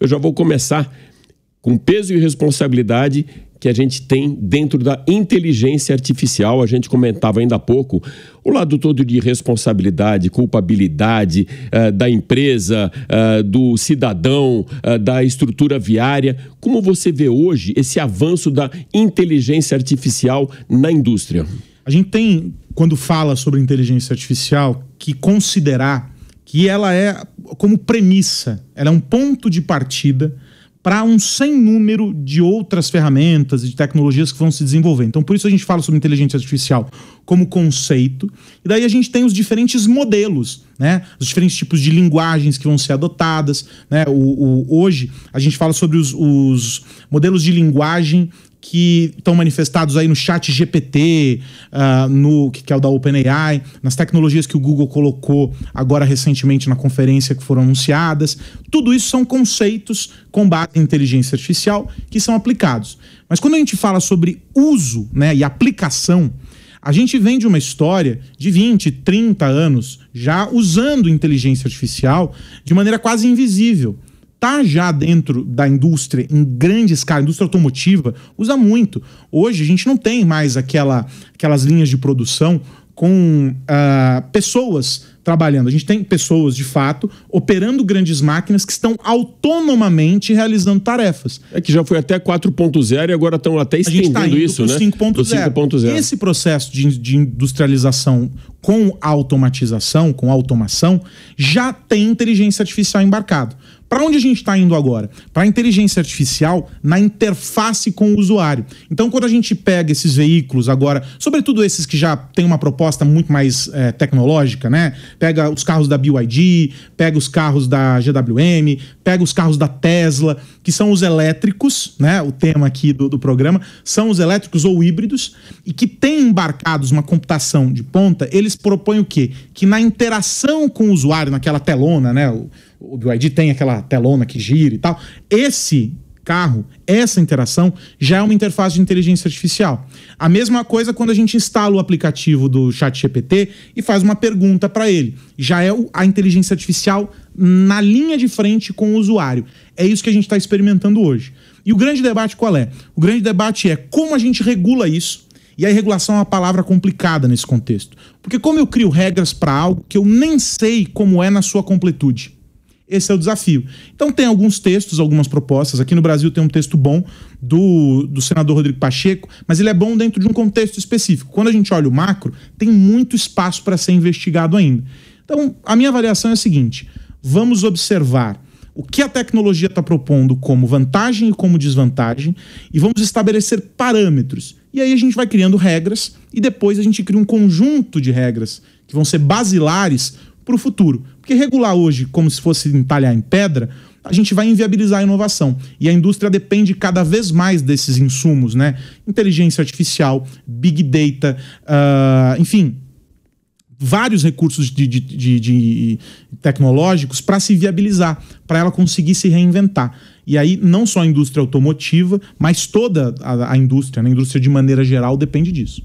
Eu já vou começar com peso e responsabilidade que a gente tem dentro da inteligência artificial. A gente comentava ainda há pouco o lado todo de responsabilidade, culpabilidade uh, da empresa, uh, do cidadão, uh, da estrutura viária. Como você vê hoje esse avanço da inteligência artificial na indústria? A gente tem, quando fala sobre inteligência artificial, que considerar que ela é como premissa, ela é um ponto de partida para um sem número de outras ferramentas e de tecnologias que vão se desenvolver. Então, por isso a gente fala sobre inteligência artificial como conceito, e daí a gente tem os diferentes modelos, né? Os diferentes tipos de linguagens que vão ser adotadas, né? O, o hoje a gente fala sobre os, os modelos de linguagem que estão manifestados aí no chat GPT, uh, no que é o da OpenAI, nas tecnologias que o Google colocou agora recentemente na conferência que foram anunciadas. Tudo isso são conceitos com base em inteligência artificial que são aplicados. Mas quando a gente fala sobre uso né, e aplicação, a gente vem de uma história de 20, 30 anos já usando inteligência artificial de maneira quase invisível está já dentro da indústria em grande escala, a indústria automotiva usa muito. Hoje a gente não tem mais aquela, aquelas linhas de produção com uh, pessoas trabalhando. A gente tem pessoas, de fato, operando grandes máquinas que estão autonomamente realizando tarefas. É que já foi até 4.0 e agora estão até estendendo tá isso, né? 5.0. Esse processo de, de industrialização com automatização, com automação, já tem inteligência artificial embarcado. Para onde a gente está indo agora? Para a inteligência artificial na interface com o usuário. Então, quando a gente pega esses veículos agora, sobretudo esses que já têm uma proposta muito mais é, tecnológica, né? Pega os carros da BYD, pega os carros da GWM, pega os carros da Tesla, que são os elétricos, né? O tema aqui do, do programa são os elétricos ou híbridos e que têm embarcados uma computação de ponta. Eles propõem o quê? Que na interação com o usuário, naquela telona, né? O BYD tem aquela telona que gira e tal. Esse carro, essa interação já é uma interface de inteligência artificial. A mesma coisa quando a gente instala o aplicativo do ChatGPT e faz uma pergunta para ele. Já é a inteligência artificial na linha de frente com o usuário. É isso que a gente está experimentando hoje. E o grande debate qual é? O grande debate é como a gente regula isso. E a regulação é uma palavra complicada nesse contexto. Porque como eu crio regras para algo que eu nem sei como é na sua completude? Esse é o desafio. Então, tem alguns textos, algumas propostas. Aqui no Brasil tem um texto bom do, do senador Rodrigo Pacheco, mas ele é bom dentro de um contexto específico. Quando a gente olha o macro, tem muito espaço para ser investigado ainda. Então, a minha avaliação é a seguinte: vamos observar o que a tecnologia está propondo como vantagem e como desvantagem e vamos estabelecer parâmetros. E aí a gente vai criando regras e depois a gente cria um conjunto de regras que vão ser basilares para o futuro. Porque regular hoje como se fosse entalhar em pedra, a gente vai inviabilizar a inovação. E a indústria depende cada vez mais desses insumos, né? Inteligência artificial, big data, uh, enfim, vários recursos de, de, de, de tecnológicos para se viabilizar, para ela conseguir se reinventar. E aí, não só a indústria automotiva, mas toda a, a indústria, né? a indústria de maneira geral, depende disso.